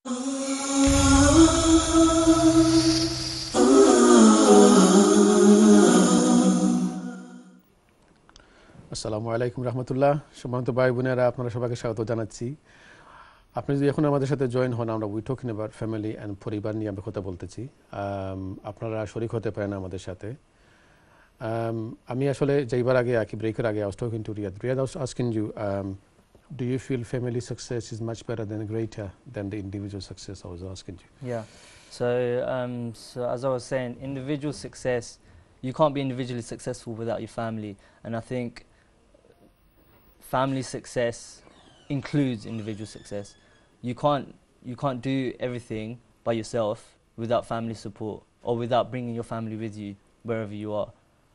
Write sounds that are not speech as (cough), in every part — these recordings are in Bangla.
আসসালামু আলাইকুম রহমতুল্লাহ। সম্মানিত ভাই বোনেরা আপনারা সবাইকে স্বাগত জানাচ্ছি। আপনি যদি এখন আমাদের সাথে জয়েন হন আমরা we talking about family and পরিবার নিয়ে আমরা কথা বলতেছি। আপনারা শরিক হতে পারেন আমাদের সাথে। আমি আসলে যেইবার আগে আকি ব্রেকের আগে. Riyad, I was asking you, um, do you feel family success is much better than greater than the individual success? I was asking you. Yeah. So, um, so as I was saying, individual success, you can't be individually successful without your family, and I think family success includes individual success. You can't you can't do everything by yourself without family support or without bringing your family with you wherever you are.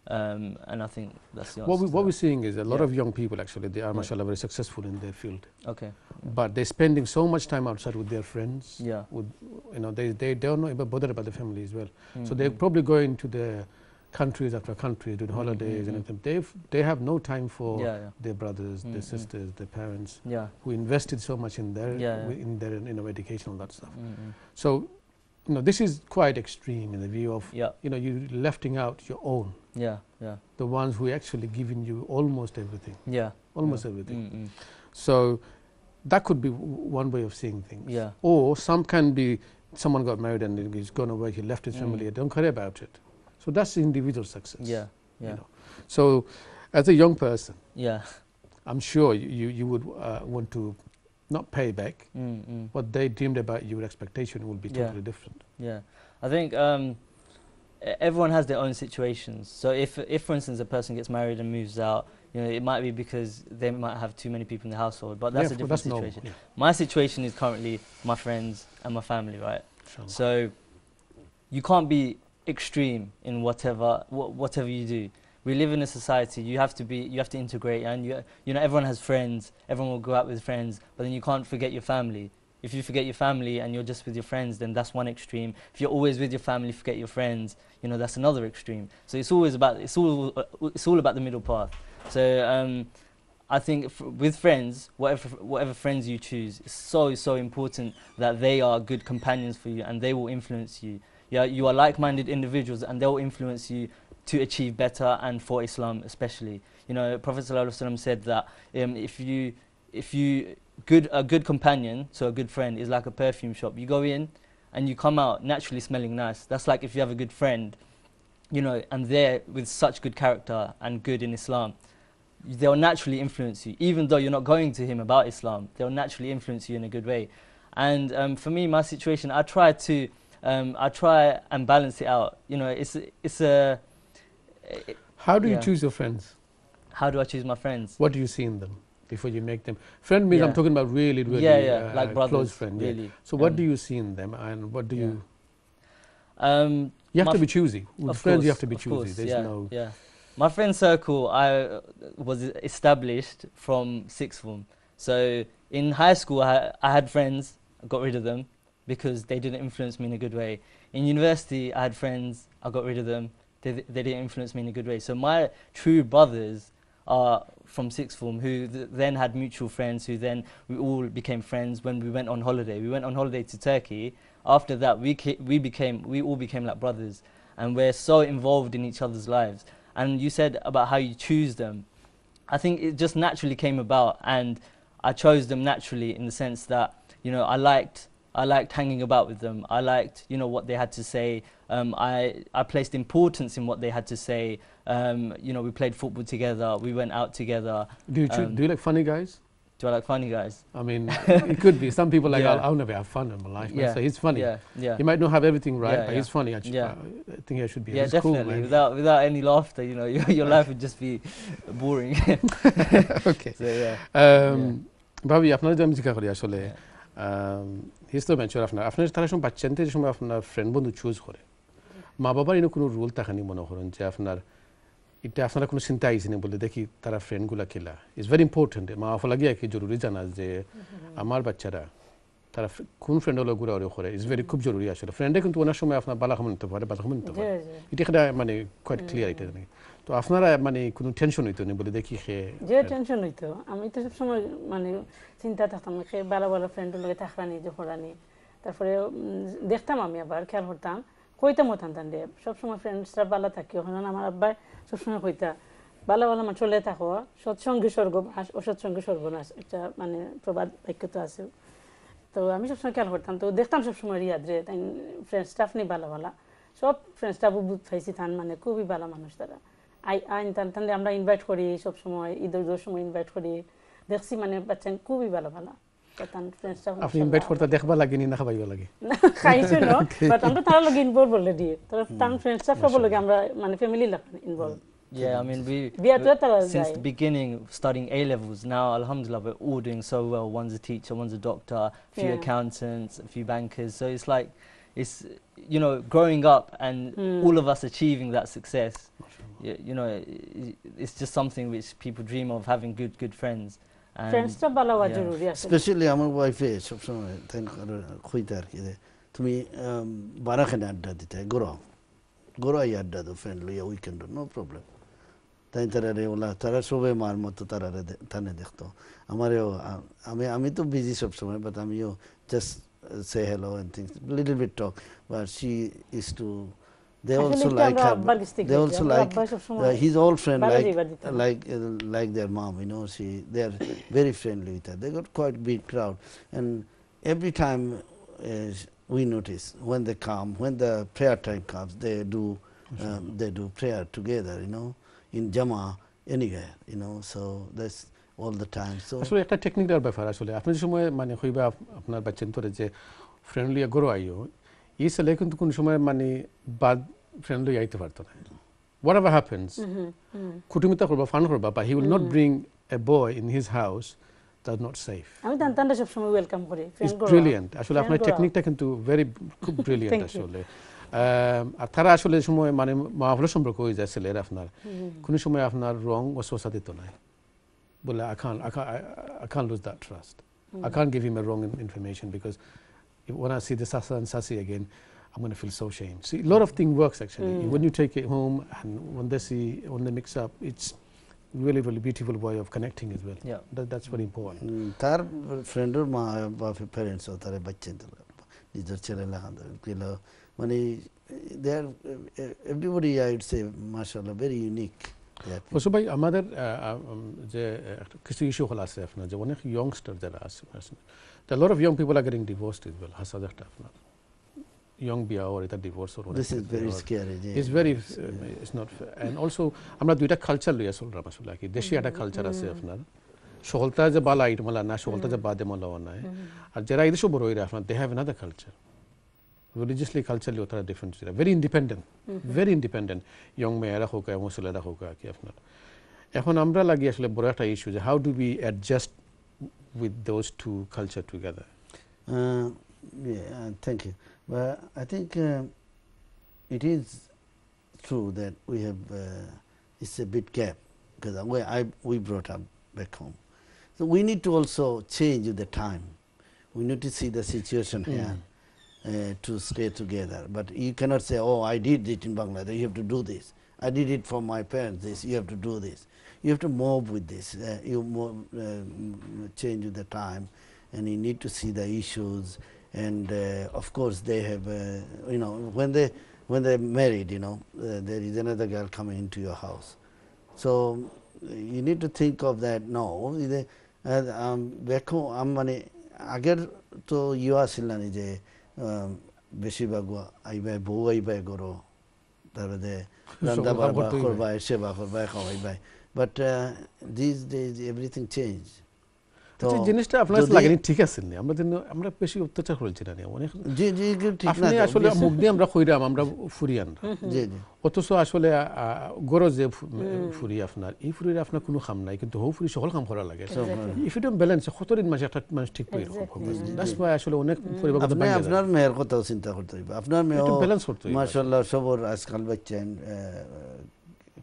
Um, and I think that's the answer. What, we, what we're seeing is a lot Yeah. of young people actually, they are, Yeah. mashallah, very successful in their field. Okay. But they're spending so much time outside with their friends. Yeah. With, you know, they, they don't know about bothered about the family as well. So Mm, they're mm. probably going to the countries after countries doing Mm, holidays mm, and mm. everything. They've, they have no time for their brothers, Mm, their mm. sisters, their parents Yeah. who invested so much in their, in their you know, education and that stuff. Mm, mm. So, you know, this is quite extreme in the view of, Yeah. you know, you lefting out your own, Yeah. Yeah. the ones who actually given you almost everything, Yeah. almost yeah. everything. Mm, mm. So that could be w- one way of seeing things. Yeah. Or some can be someone got married and he's gone away, he left his Mm. family, don't care about it. So that's individual success. Yeah. you Yeah. know. So as a young person, Yeah. I'm sure you, you, you would uh, want to not payback. Mm, mm. What they dreamed about your expectation will be Yeah. totally different. Yeah, I think um, everyone has their own situations. So if, if for instance, a person gets married and moves out, you know, it might be because they might have too many people in the household. But that's Yeah, a different that's situation. yeah. My situation is currently my friends and my family, right? Inshallah. So you can't be extreme in whatever wha- whatever you do. We live in a society. You have to be. You have to integrate, and you you know everyone has friends. Everyone will go out with friends, but then you can't forget your family. If you forget your family and you're just with your friends, then that's one extreme. If you're always with your family, forget your friends, you know that's another extreme. So it's always about it's all uh, it's all about the middle path. So um, I think with friends, whatever whatever friends you choose, it's so so important that they are good companions for you and they will influence you. Yeah, you are like-minded individuals and they will influence you to achieve better and for Islam especially. You know, Prophet ﷺ said that um, if you if you good a good companion, so a good friend is like a perfume shop. You go in and you come out naturally smelling nice. That's like if you have a good friend, you know, and they're with such good character and good in Islam they'll naturally influence you. Even though you're not going to him about Islam, they'll naturally influence you in a good way. And um, for me, my situation, I try to, um, I try and balance it out. You know, it's it's a. it- How do you choose your friends? how do I choose my friends? What do you see in them before you make them? Friend means I'm talking about really, really yeah, yeah, uh, like brothers, close friend. Yeah. really. So what Um, do you see in them, and what do yeah. you? Um, You have to be choosy. With friends, you have course, to be choosy. course, There's yeah, no. yeah. My friend circle, I uh, was established from sixth form. So in high school, I, I had friends. I got rid of them because they didn't influence me in a good way. In university, I had friends. I got rid of them. They, they didn't influence me in a good way. So my true brothers are from sixth form who th- then had mutual friends who then we all became friends when we went on holiday. We went on holiday to Turkey. After that, we, we became, we all became like brothers and we're so involved in each other's lives. And you said about how you choose them. I think it just naturally came about, and I chose them naturally in the sense that you know I liked I liked hanging about with them. I liked you know what they had to say. Um, I I placed importance in what they had to say. Um, you know we played football together. We went out together. Do you choo- um, do you like funny guys? Do I like funny guys? I mean, (laughs) it could be. Some people like Yeah. I'll, I'll never have fun in my life. man. Yeah. So he's funny. Yeah, yeah. He might not have everything right, Yeah, but yeah. he's funny. I, sh- Yeah. I think I should be. Yeah, he's definitely. Cool, man. without without any laughter, you know, (laughs) your, your life would just be (laughs) boring. okay. so yeah. Um, ভাবি আপনারা যে আমি জিজ্ঞাসা করি আসলে হিস তো মেনশন আপনার আপনার তারা সময় বাচ্চা যে সময় আপনার ফ্রেন্ড বন্ধু চুজ করে মা বাবার এনে কোনো রুল তাখানি মনে করেন যে আপনার এটা আপনারা কোনো চিন্তা আইসি না বলে দেখি তারা ফ্রেন্ডগুলা খেলা ইটস ভেরি ইম্পর্টেন্ট মা বাবা লাগিয়ে কি জরুরি জানা যে আমার বাচ্চারা তারা কোন ফ্রেন্ড হলো ঘুরে ওরে করে ইটস ভেরি খুব জরুরি আসলে। ফ্রেন্ডে কিন্তু ওনার সময় আপনার বালা খামন নিতে পারে বালা খামন নিতে পারে এটা একটা মানে কোয়াইট ক্লিয়ার এটা নাকি। তো আপনারা মানে কোনো টেনশন হইতো না বলে দেখি সে যে টেনশন হইতো। আমি তো সবসময় মানে চিন্তা থাকতাম সে ভালো ভালো ফ্রেন্ডের লগে থাকরানি যে হরানি তারপরে দেখতাম আমি আবার খেয়াল করতাম। কইতাম হতাম তান রে সবসময় ফ্রেন্ডসরা বালা থাকি। ওখানে আমার আব্বাই সবসময় কইতা ভালো ভালো মানুষ চলে থাকো সৎসঙ্গী স্বর্গ অসৎসঙ্গী সর্বনাশ একটা মানে প্রবাদ বাক্য তো আছে। তো আমি সবসময় খেয়াল করতাম। তো দেখতাম সবসময় রিয়াদ রে তাই ফ্রেন্ড স্টাফ নেই ভালো ভালো। সব ফ্রেন্ড স্টাফও বুঝ পাইছি তান মানে খুবই ভালো মানুষ তারা। আই আইন তান তাহলে আমরা ইনভাইট করি সব সময় ঈদের ঈদের সময় ইনভাইট করি। দেখছি মানে বাচ্চা খুবই ভালো ভালো। তান ফ্রেন্ড স্টাফ আপনি ইনভাইট করতে দেখবা লাগে না খাবাইবা লাগে খাইছো ন বাট আমরা তার লগে ইনভলভ অলরেডি তার তার ফ্রেন্ড স্টাফ সব লগে আমরা মানে ফ্যামিলি লগে involve Yeah, I mean, we, বিয়া তো তারা we since যায় the beginning studying A levels. Now, Alhamdulillah, we're all doing so well. One's a teacher, one's a doctor, a few Yeah. accountants, a few bankers. So it's like, it's you know, growing up and Mm. all of us achieving that success. You, you know, i- i- it's just something which people dream of having good, good friends. And friend staff ভালো হওয়া yeah. জরুরি আছে স্পেশালি আমার ওয়াইফে সবসময় তাই খুঁজতে আর কি যে তুমি বারাখানে আড্ডা দিতে গরম গরম আড্ডা দো ফ্রেন্ড লইয়া উইকেন্ড নো প্রবলেম তাই তারা রে ওলা তারা সবে মার মতো তারা তানে দেখতো আমারও আমি আমি তো বিজি সবসময় বাট আমিও just say hello and things little bit talk but she is to her আব্বার কাছ থেকে they also like uh, his old friend like like uh, like their mom you know she they are very friendly with her. They got quite big crowd. And every time uh, we notice when they come when the prayer time comes they do um, they do prayer together you know in jama anywhere you know so that's all the time so আসলে একটা টেকনিক্যাল ব্যাপার আসলে আপনি যে সময় মানে হইবা আপ- আপনার বাচ্চেন তোরে যে ফ্রেন্ডলি গরো আইও এই ছেলে কিন্তু কোন সময় মানে বাদ ফ্রেন্ডলি আইতে পারতো না হোয়াট এভার হ্যাপেন্স কুটুমিতা করবা ফান করবা বা he will not bring a boy in his house that not safe আমি তান তানটা সবসময় ওয়েলকাম করি ব্রিলিয়েন্ট আসলে আপনার টেকনিকটা কিন্তু ভেরি খুব ব্রিলিয়েন্ট. আসলে আর তারা আসলে সময় মানে মহাফলের সম্পর্ক হয়ে যায় ছেলের আপনার কোনো সময় আপনার রং ও সোসা দিত নাই বলে give him a wrong in- information because if, when I see the Sasa and Sasi again, I'm going to feel so ashamed. See, a lot of things works actually. When you take it home and when they see, when they mix up, it's really, really beautiful way of connecting as well. Yeah. That, that's very important. Mm, তার ফ্রেন্ডের মা বা প্যারেন্টসও তারা বাচ্চা নিজের ছেলে লেখান দিল মানে they are everybody I would say মাশাআল্লাহ ভেরি ইউনিক বসু ভাই আমাদের আহ, উম, যে আহ, একটা কিছু ইস্যু হল আছে আপনার যে অনেক ইয়ংস্টার যারা আছে the lot of young people are getting divorced is well হাসাদ একটা আপনার ইয়ং বিয়া ওর এটা divorce or this is very scary it's very it's not and also আমরা দুইটা কালচার লইয়া চললাম আসলে কি দেশি একটা কালচার আছে আপনার সহলতা যে বালা ইট মালা না সহলতা যে বাদে মালা নাই আর যারা এই দেশে বড় হইরা আপনার they have another culture religiously culturally তারা ডিফারেন্ট ছিল very independent very independent young মেয়েরা হোক এবং ছেলেরা হোক আর কি আপনার এখন আমরা লাগি আসলে বড় একটা ইস্যু যে how do be adjust with those two culture together Uh, yeah, uh, thank you. But I think uh, it is true that we have uh, it's a bit gap because the way I we brought up back home. So we need to also change the time. We need to see the situation here uh, to stay together. But you cannot say, "Oh, I did it in Bangladesh. You have to do this. I did it for my parents. This you have to do this. You have to move with this. Uh, you move, uh, change with the time." and you need to see the issues and uh, of course they have uh, you know when they when they're married you know uh, there is another girl coming into your house so uh, you need to think of that no the- uh, um, back home um মানে আগের তো ইয়ে আসিল না যে um, বেশিরভাগ আইবাই বউ আইবাই করো তারপরে রান্না বাড়বা করবাই সেবা করবাই খাওয়াইবাই but this days everything change তো আচ্ছা, জিনিসটা আপনার লাগেনি ঠিক আছে নি আমরা জন্য আমরা বেশি অত্যাচার করেছি না অনেক জি জি জি, ঠিক না আপনি আসলে মুখ দিয়ে আমরা ফুইরাম আমরা ফুরিয়ান জি জি। অথচ আসলে গরজ ফুরি আপনার। এই ফুরির আপনার কোনো কাম নাই কিন্তু হৌ ফুরি সকল করা লাগে। ইফ ইউ ব্যালেন্স কতদিন মাসে একটা মানুষ ঠিক পাই দ্যাটস ওয়াই আসলে অনেক পরিবার আপনি আপনার মেয়ের কথাও চিন্তা করতে হইবে। আপনার মেয়ে balance করতে হইবে। মাশাআল্লাহ সবর আজকাল বাচ্চান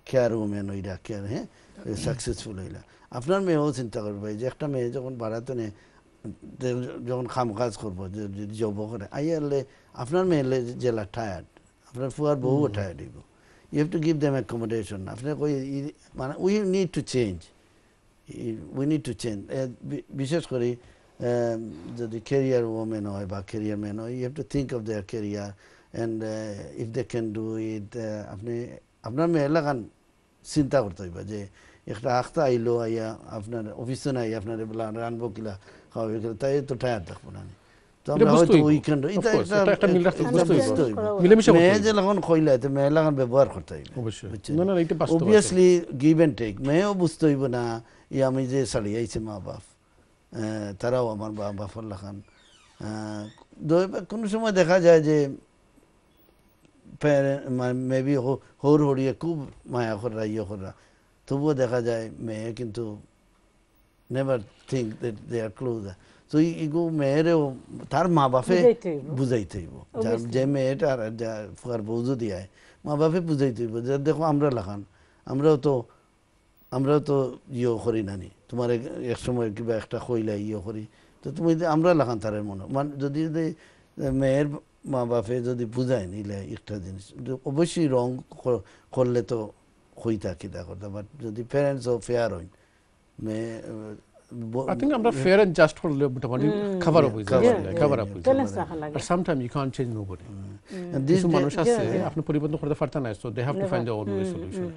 কেয়ার কেয়ার হ্যাঁ? সাকসেসফুল হইলা আপনার মেয়েও চিন্তা করবে যে একটা মেয়ে যখন বাড়াতে নে যখন কাম কাজ করব জব করে আইয়ারলে আপনার মেয়ে জেলা টায়ার্ড আপনার ফুয়ার বউও টায়ার্ড হইব। You have to give them accommodation আপনার কই ই- মানে we need to change we need to change বিশেষ করে যদি ক্যারিয়ার ওমেন হয় বা ক্যারিয়ার ম্যান হয় you have to think of their career and if they can do it আপনি আপনার মেয়ে লাগান চিন্তা করতে হইবা যে একটা আখতা আইলো আইয়া আপনার অফিসে নাই আপনার রানবো কিলা খাওয়াবে কিলা তাই তো টায়ার থাকব না তো আমরা হয়তো উইকেন্ড এটা একটা মিল রাখতে বুঝতে হইব। বুঝতে হইব মিলেমিশে করতে মেয়ে হইব। যে তো মেয়ে লাগান ব্যবহার করতে হইবে অবশ্যই বুঝছেন? না না এটা বাস্তব আছে। অবভিয়াসলি গিভ অ্যান্ড টেক মেয়েও বুঝতে হইব না ই আমি যে আইছে মা বাপ তারাও আমার মা বাপর লাখান কোনো সময় দেখা যায় যে মেবি হৌর হরিয়ে খুব মায়া করা ইয়ে করা তবুও দেখা যায় মেয়ে কিন্তু never think that they are close তো ইগো মেয়েরেও তার মা বাপে বুঝাইতে হইব। যার. যে মেয়েটার যা ফুয়ার বউ যদি আয় মা বাপে বুঝাইতে হইব যে দেখো আমরা লাখান আমরাও তো আমরাও তো ইয়ে করি নানি তোমার এক সময় কিবা একটা কইলা ইয়ে করি তো তুমি আমরা লাখান তারের মনে মানে যদি যদি মেয়ের মা বাপে যদি বুঝায় নিলে একটা জিনিস অবশ্যই রং করলে তো হইতা কিতা করতে বাট যদি প্যারেন্টসও ফেয়ার হইন I think আমরা fair and just হলে মোটামুটি cover up হয়ে যায় cover up, cover up হয়ে যায়। But sometimes you can't change nobody. And these days- মানুষ আছে yeah. আপনি পরিবর্তন করতে পারতেন না so they have to find their own way solution.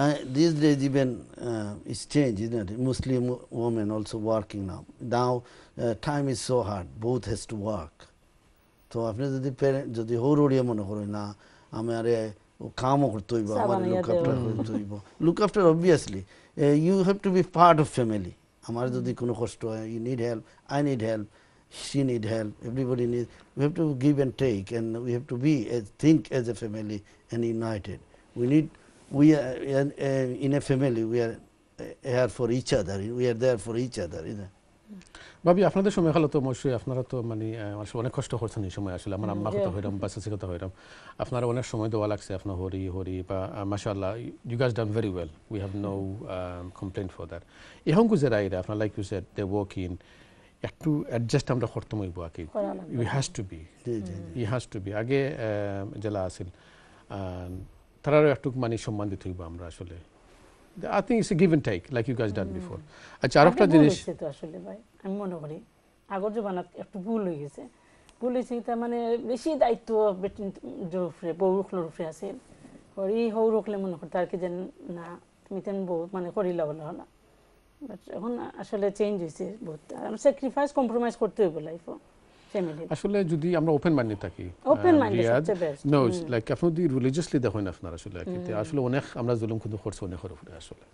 Uh, these days even uh, it's changed, isn't it? Muslim women also working now. Now uh, time is so hard, both has to work. তো আপনি যদি যদি হৌর উড়িয়ে মনে করেন না আমার কামও করতে হইব চা আমার বানাইয়া লুক আফটার দেওয়া। করতে হইব look after obviously you have to be part of family আমার যদি কোনো কষ্ট হয় you need help I need help she need help everybody needs we have to give and take and we have to be as, think as a family and united we need we are uh, uh, in a family we are uh, here for each other we are there for each other isn't it? ভাবি আপনাদের সময় হলো তো অবশ্যই। আপনারা তো মানে আসলে অনেক কষ্ট করছেন এই সময় আসলে। আমার আম্মা কথা হইরাম বা চাচি কথা হইরাম। আপনারা অনেক সময় দেওয়া লাগছে আপনার হরি হরি বা মাশাআল্লাহ you guys done very well we have no complain for that এখন গুজেরা আইরা আপনার like you said they work in একটু অ্যাডজাস্ট আমরা করতে হইব আর কি করা ইউ হ্যাজ টু বি জি, জি, জি। ই হ্যাজ টু বি আগে আহ, জেলা আছিল। তারারও একটু মানে সম্মান দিতে হইব আমরা আসলে। I think it's give and take like you guys done before আচ্ছা আর একটা ভুল জিনিস তো আসলে ভাই আমি মনে করি আগর জমানাত একটু ভুল হয়ে গেছে। ভুল হয়েছে তার মানে বেশি দায়িত্ব বেটিন উপরে বউরুখলোর উপরে আছে। করি হৌ রুখলে মনে করতে আর কি যেন না তুমি তেন বউ মানে করিলা বলে হলা বাট এখন আসলে চেঞ্জ হয়েছে বহুত। স্যাক্রিফাইস কম্প্রোমাইজ করতে হইব লাইফও আসলে যদি আমরা ওপেন মাইন্ডে থাকি Open minded সবচেয়ে best. No hmm. লাইক আপনি যদি রিলিজিয়াসলি দেখেন আপনার আসলে আর কি, তে আসলে অনেক আমরা জুলুম কিন্তু করছি অনেকের উপরে আসলে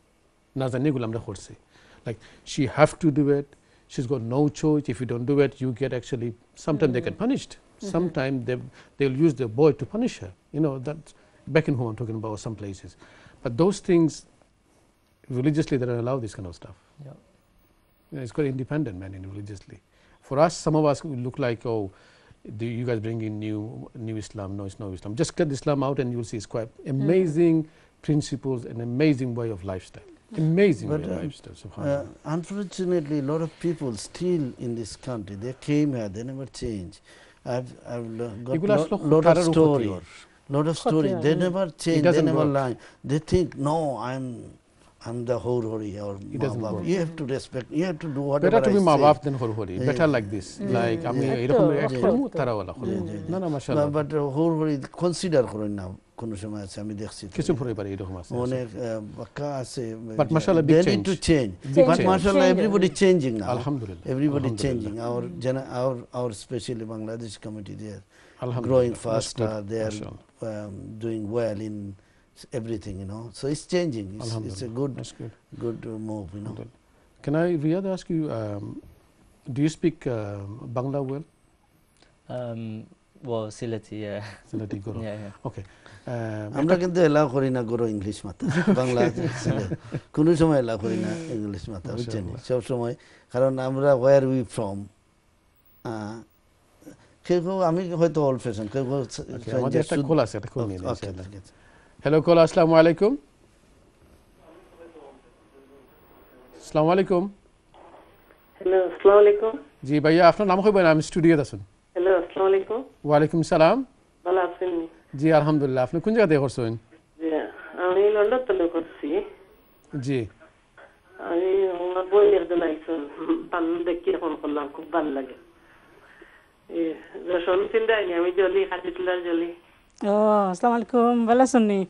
না জানি এগুলো আমরা করছি like she have to do it she's got no choice if you don't do it you get actually sometimes they get punished sometimes they they'll use the boy to punish her you know that back in home i'm talking about some places but those things religiously they don't allow this kind of stuff Yeah. you know, it's quite independent man in religiously. For us, some of us look like, oh, you guys bring in new, new Islam. No, it's no Islam. Just cut Islam out and you'll see it's quite amazing mm. principles and amazing way of lifestyle. Amazing but, way of uh, lifestyle, uh, subhanAllah. Uh, unfortunately, a lot of people still in this country, they came here, they never changed. I've, I've got a lot, lot of stories. lot of story. They never change, they never lie. They think, no, I'm I'm the hori or It doesn't ma-bab." work. You have to respect. You have to do whatever Better to be than Yeah. better like this like আমি. এরকম। করব তারা করব না না মাশাআল্লাহ hori consider করেন না কোনো সময় আছে আমি দেখছি কিছু পরে পারে এরকম আছে অনেক আছে But mashallah, big they need to change Big but change. mashallah Change. everybody changing আলহামদুলিল্লাহ everybody আলহামদুলিল্লাহ। changing our gena- our our especially bangladesh community there আলহামদুলিল্লাহ। growing That's good. faster they are um, everything you know so it's changing it's, it's a good That's good. good uh, move you know Can I, Riyad, ask you, um, do you speak um, Bangla well? Um, well, Silati, yeah. Silati Guru. yeah, yeah. Okay. Um, আমরা কিন্তু এলাও করি না গরো ইংলিশ মাথা বাংলা। কোনো সময় এলাও করি না ইংলিশ মাথা বুঝছেন সব সময় কারণ আমরা ওয়ার উই ফ্রম কেউ আমি হয়তো ওল্ড ফ্যাশন কেউ একটা কল আছে একটা কল হ্যালো কল আসসালামু আলাইকুম আসসালামু আলাইকুম হ্যালো আসসালামু আলাইকুম জি ভাইয়া আপনার নাম কইবেন আমি স্টুডিওতে আছেন হ্যালো আসসালামু আলাইকুম ওয়ালাইকুম সালাম ভালো আছেন জি আলহামদুলিল্লাহ আপনি কোন জায়গা থেকে করছেন জি আমি লন্ডন থেকে করছি জি আমি আমার বইয়ের দিন আইসন পান দেখি ফোন করলাম খুব ভালো লাগে যশন চিন্তায়নি আমি জলি খাটিটলার জলি ও আসসালামু আলাইকুম। ভালো আছেন নি?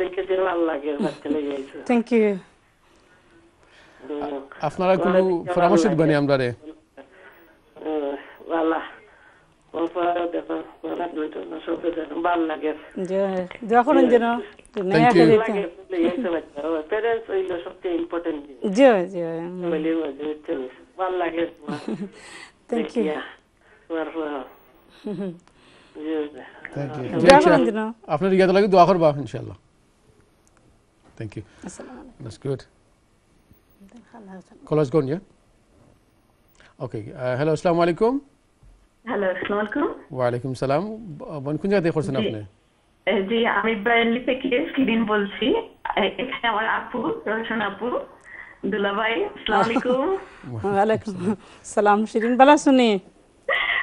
দেখে যে ভালো লাগে বাচ্চা লেগে আইসো থ্যাংক ইউ আপনারা কোনো পরামর্শ দিবেন আমরা রে ভালো। দেখো থ্যাংক ইউ আপনার ইয়াদ লাগে দোয়া করবা ইনশাআল্লাহ। থ্যাংক ইউ আসসালামু আলাইকুম। Good. Callers gone, yeah? Okay. Uh, hello, assalamu alaikum. Hello আসসালামু আলাইকুম। ওয়ালাইকুম সালাম। বোন কোন জায়গা করছেন আপনি? জি আমি ব্রাইনলি থেকে শিরিন বলছি। এখানে আমার আপু রোশন আপু দুলাভাই আসসালামু আলাইকুম। (laughs) ওয়ালাইকুম সালাম। শিরিন ভালো আছেন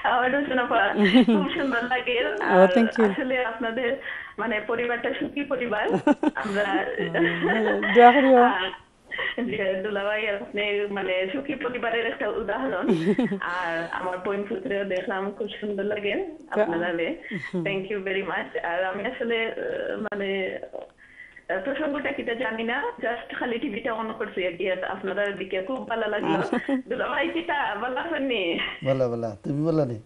নি আমার (laughs) খুব সুন্দর লাগে। Oh. আসলে আপনাদের মানে পরিবারটা সুখী পরিবার। (laughs) আমরা (laughs) আর দুলাভাই আপনি মানে সুখী পরিবারের একটা উদাহরণ। আর আমার বোন পুত্রেও দেখলাম খুব সুন্দর লাগে আপনারা থ্যাংক ইউ ভেরি মাচ আর আমি আসলে মানে প্রসঙ্গটা কিটা জানি না জাস্ট খালি টিভিটা অন করছি আর কি আপনাদের দিকে খুব ভালো লাগল। দুলাভাই কিটা ভালো আছেননি বলা বলা তুমি বলা নি?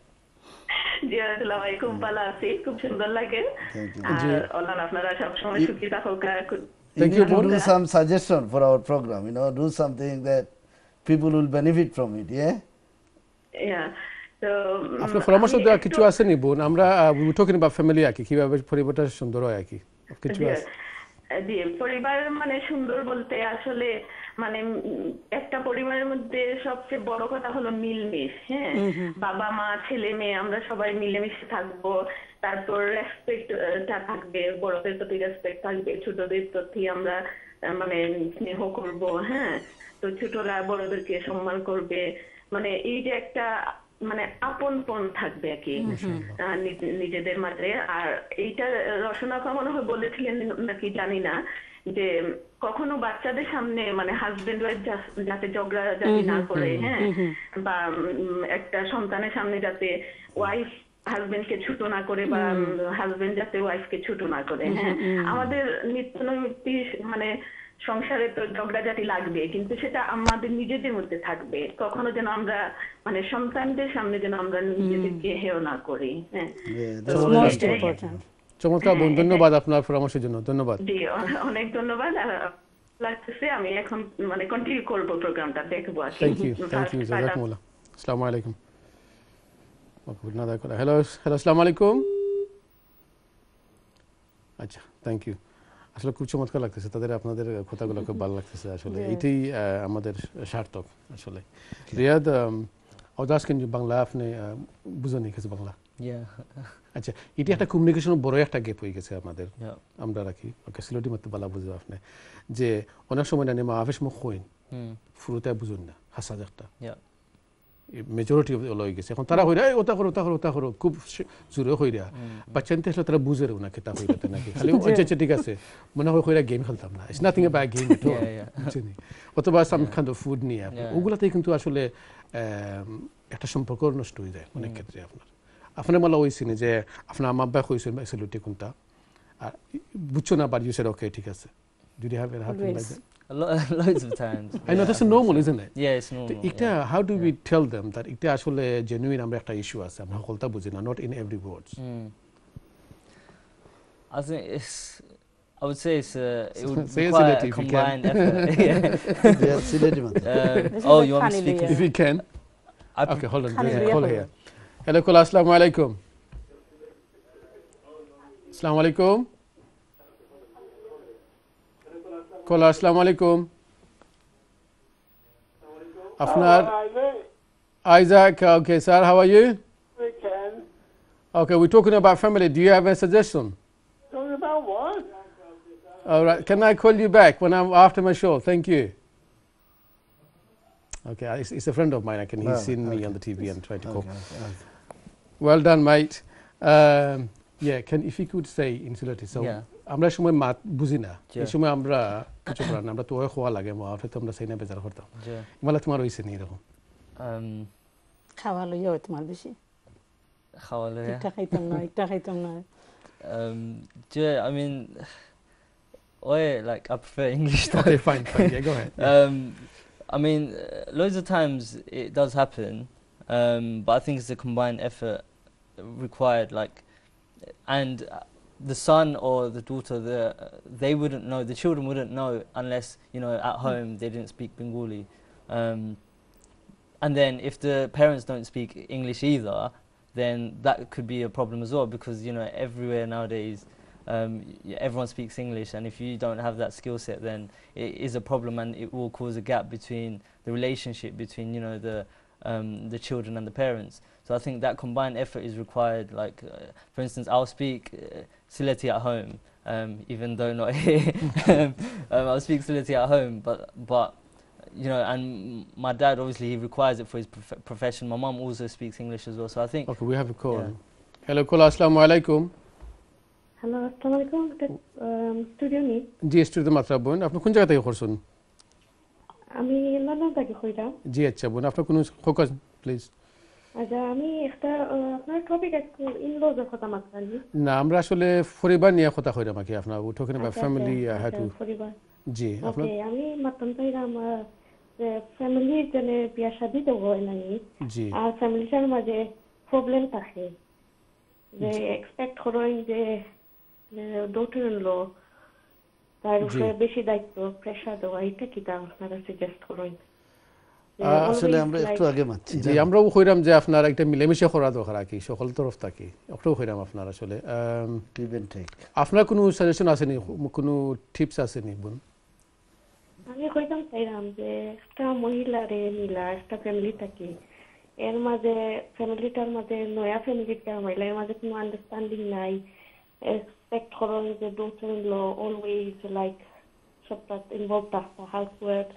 জি দুলাভাই খুব ভালো আছি খুব সুন্দর লাগে। Thank you. আর ওলান আপনারা সবসময় সুখী থাকুক Thank you to do some suggestion for our program you know do something that people will benefit from it yeah? Yeah. So, আপনার পরামর্শ দেওয়া কিছু আছে নি বোন? আমরা উই টকিং অ্যাবাউট ফ্যামিলি আর কি কীভাবে পরিবারটা সুন্দর হয় আর কি কিছু আছে? জি পরিবার মানে সুন্দর বলতে আসলে মানে একটা পরিবারের মধ্যে সবচেয়ে বড় কথা হলো মিলমিশ হ্যাঁ? বাবা মা ছেলে মেয়ে আমরা সবাই মিলেমিশে থাকব। তারপর রেসপেক্টটা থাকবে বড়দের প্রতি রেসপেক্ট থাকবে ছোটদের প্রতি আমরা মানে স্নেহ করব হ্যাঁ? তো ছোটরা বড়দেরকে সম্মান করবে। মানে এই যে একটা মানে আপনপন থাকবে আর কি। নিজেদের মাঝে। আর এইটা রসনা মনে হয় বলেছিলেন নাকি জানি না যে কখনো বাচ্চাদের সামনে মানে হাজবেন্ড ওয়াইফ যাতে ঝগড়া যাতে না করে হ্যাঁ? বা একটা সন্তানের সামনে যাতে ওয়াইফ হাজবেন্ডকে ছোট না করে বা হাজবেন্ড যাতে ওয়াইফকে ছোট না করে হ্যাঁ? আমাদের নিত্য মানে সংসারে তো ঝগড়াঝাটি লাগবে কিন্তু সেটা আমাদের নিজেদের মধ্যে থাকবে। কখনো যেন আমরা মানে সন্তানদের সামনে যেন আমরা নিজেদেরকে হেয় না করি হ্যাঁ। ইম্পর্টেন্ট চমৎকার বোন ধন্যবাদ আপনার পরামর্শের জন্য ধন্যবাদ। অনেক ধন্যবাদ লাগতেছে আমি এখন মানে কন্টিনিউ করব প্রোগ্রামটা দেখব আর থ্যাংক ইউ থ্যাংক ইউ জাজাকুমুল্লাহ। আসসালামু আলাইকুম। হ্যালো হ্যালো আসসালামু আলাইকুম। আচ্ছা থ্যাংক ইউ আসলে খুব চমৎকার লাগতেছে। তাদের আপনাদের কথাগুলো খুব ভালো লাগতেছে আসলে। এটাই আমাদের সার্থক আসলে। রিয়াদ অদাস কিন্তু বাংলা আপনি আহ, বুঝেনি কিছু বাংলা। আচ্ছা এটি একটা কমিউনিকেশন বড় একটা গ্যাপ হয়ে গেছে আমাদের। আমরা রাখি। ওকে সিলেটি মতো বালা বুঝো আপনি। যে অনেক সময় না মা আফেস মুখ হইন. ফুরুতে বুঝুন না। হাসা একটা। মেজরিটি লই গেছে এখন তারা হইরা এই ওটা করো ওটা করো ওটা করো। খুব জোরে হইরা। বাচ্চা নিতে আসলে তারা বুঝে না কেতা হইরাতে নাকি। খালি (laughs) আচ্ছা আচ্ছা ঠিক আছে। মনে হয় হইরা গেম খেলতাম না। It's nothing about game at. বুঝছেন? অথবা সাম কাইন্ড অফ ফুড নিয়ে। আপনি ওগুলাতে কিন্তু আসলে একটা সম্পর্ক নষ্ট হয়ে যায় অনেক ক্ষেত্রে আপনার। আপনার মালা হয়েছিল যে আপনার আমার আব্বা হয়েছিল বা সেলুটি কোনটা? আর বুঝছ না সেড ওকে ঠিক আছে। Did you have it happen (laughs) like Always. (laughs) that? A lo- loads of times. I know that's normal, isn't it? Yeah, it's তো normal. এটা yeah. How do we tell them that এটা আসলে জেনুইন আমরা একটা ইস্যু আছে আমরা সকলটা বুঝি না not in every words Mm. I think it's. I would say it's. Uh, it would (laughs) Say it require Sileti a if you can. combined effort. yeah. they are Sileti man. Um, This is oh, a you want me funny to speak? layer. if you can I pre- okay hold on Funny there's a layer call for here hello call assalamu alaikum assalamu alaikum caller assalamu alaikum আপনার Isaac okay sir how are you We can. okay we're talking about family do you have a suggestion Talking about what? All right. Can I call you back when I'm after my show? Thank you. Okay, it's, it's a friend of mine. I can. He's Ah, seen me okay. on the TV and tried to call. Okay, okay. Well done, mate. Um, yeah. Can if you could say insularity. So Yeah. আমরা এই সময় মাত বুঝি না জি। এই সময় আমরা কিছু করার না আমরা তো খোয়া লাগে মা হয়তো আমরা সেই না বেজার করতাম Yeah. ইমালা তোমার হয়েছে নি এরকম Um, খাওয়া লইয়া হয় তোমার বেশি Hallelujah. একটা খাইতাম না একটা খাইতাম না Um, yeah, I mean, oh, like I prefer English. though. okay fine fine yeah, go ahead um, I mean, uh, loads of times it does happen, um, but I think it's a combined effort required. Like, and uh, the son or the daughter, the, they wouldn't know. The children wouldn't know unless you know at home they didn't speak Bengali. Um, and then if the parents don't speak English either, then that could be a problem as well because you know everywhere nowadays um, everyone speaks English, and if you don't have that skill set, then it is a problem, and it will cause a gap between the relationship between you know the um, the children and the parents. So I think that combined effort is required. Like, uh, for instance, I'll speak uh, Sileti at home, um, even though not here. (laughs) um, um, I'll speak Sileti at home, but but you know, and m- my dad obviously he requires it for his prof- profession. My mum also speaks English as well, so I think okay we have a call Yeah. hello call আসসালামু আলাইকুম হ্যালো আসসালামু আলাইকুম এটা স্টুডিও নি জি স্টুডিওতে মাত্রা বোন আপনি কোন জায়গা থেকে করছেন আমি লন্ডন থেকে কইতাম জি আচ্ছা বোন আপনার কোনো ফোকাস প্লিজ। আচ্ছা আমি একটা আপনার টপিক একটু ইনলজের কথা মাত্রানি না? আমরা আসলে পরিবার নিয়ে কথা কইরাম কি আপনার talking about family how to পরিবার জি আপনার আমি মাত্রাম চাইলাম ফ্যামিলি যেনে বিয়া শাদি তো হয় নাই জি। আর ফ্যামিলিটার মাঝে প্রবলেম থাকে। যে এক্সপেক্ট করেন যে ডোটার লো তার উপরে বেশি দায়িত্ব প্রেশার দেওয়া এটা কি তা আপনারা সাজেস্ট করেন? আসলে আমরা একটু আগে মারছি জি আমরাও কইরাম যে আপনার একটা মিলেমিশে করা দরকার আর কি সকল তরফ থাকি ওটাও কইরাম আপনার আসলে। আপনার কোনো সাজেশন আসেনি কোনো টিপস আসেনি বোন? আমি কইতাম চাইলাম যে একটা মহিলারে মিলা একটা ফ্যামিলি থাকে এর মাঝে ফ্যামিলিটার মাঝে নয়া ফ্যামিলিটা মহিলা এর মাঝে কোনো আন্ডারস্ট্যান্ডিং নাই এক্সপেক্ট করেন যে ডোটার লো অলওয়েজ লাইক সবটা ইনভলভ থাকতে হাউস ওয়ার্ক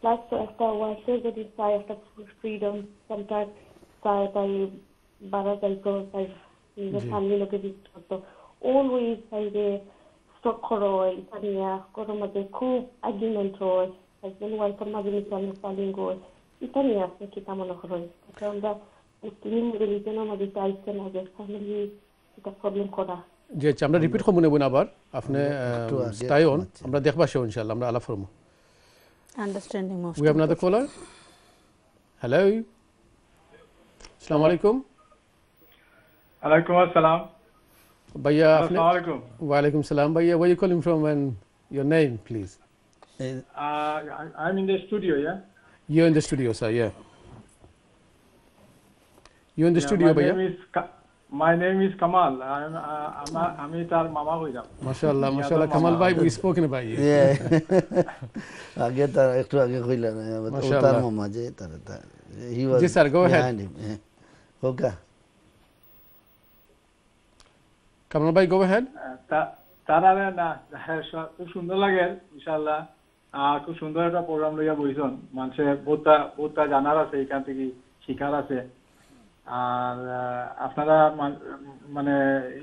প্লাস একটা ওয়াইফের যদি চায় একটা ফ্রিডম সামটাইম চায় তাই বাড়া যাইতো তাই নিজের জি। ফ্যামিলি লোকে দিতে করতো অলওয়েজ চাই যে স্টক করো এটা নিয়ে কোনো মাঝে খুব আর্গুমেন্ট হয় একজন ওয়াইফের মাঝে মিসআন্ডারস্ট্যান্ডিং হয় এটা নিয়ে আপনি কি তা মনে করেন এটা আমরা মুসলিম রিলিজনের মাঝে চাইছে না যে ফ্যামিলি এটা প্রবলেম করা জি আচ্ছা আমরা রিপিট করবো নেবেন আবার আপনি একটু আগে স্টাই অন শোনাচ্ছি। আমরা দেখবা সে ইনশাল্লাহ আমরা আলাপ করবো understanding most We have another caller. Hello. Assalamu alaikum. Alaikum assalam. Bhaiya, apne, Assalamu alaikum. wa alaikum salam. Bhaiya, where you calling from and your name, please? এই Uh, I- I'm in the studio, yeah? You're in the studio, sir, yeah. You're in the Yeah, studio, my bhaiya. name is Ka- my name is Kamal. I'm, uh, I'm, a- আমি তার মামা হইলাম MashaAllah, Yeah, mashallah. Kamal bhai, we've spoken about you. Yeah. (laughs) আগে তার একটু আগে কইলা না তার। মামা যে তার হি ওয়াজ জি, sir, go ahead. ওকা Kamal bhai, go ahead. তা- তারা না হ্যাঁ, খুব সুন্দর লাগে ইনশাল্লাহ আহ, খুব সুন্দর একটা প্রোগ্রাম লইয়া বইছন মানুষের বহুতটা বহুতটা জানার আছে এখান থেকে শিখার আছে আর আপনারা মানে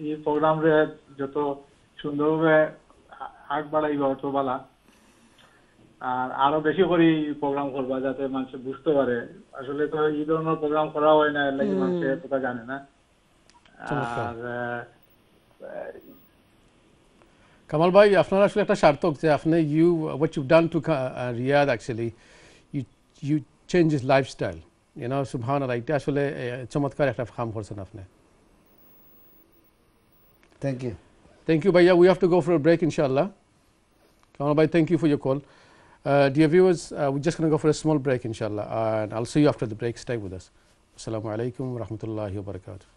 এই প্রোগ্রাম রে যত সুন্দরভাবে আগ বাড়াইবা অত বালা আর আরও বেশি করে প্রোগ্রাম করবা যাতে মানুষ বুঝতে পারে। আসলে তো এই ধরনের প্রোগ্রাম করা হয় না লাগি মানুষের কথা জানে না। আর কামাল ভাই আপনার আসলে একটা সার্থক যে আপনি you what you done to Riyadh actually you you change is lifestyle YONO সুবহান আল্লাহ এটা আসলে এ, চমৎকার একটা কাম করছেন আপনি thank you Thank you, Bhaiya. We have to go for a break, inshallah. Kamal Bhai, thank you for your call. Uh, dear viewers, uh, we're just going to go for a small break, inshallah, and I'll see you after the break. Stay with us. Assalamu alaikum wa rahmatullahi wa barakatuh.